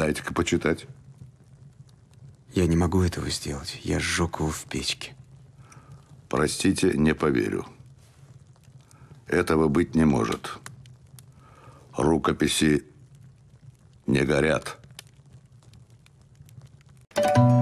Дайте-ка почитать. Я не могу этого сделать. Я сжег его в печке. Простите, не поверю. Этого быть не может. Рукописи не горят. Thank you.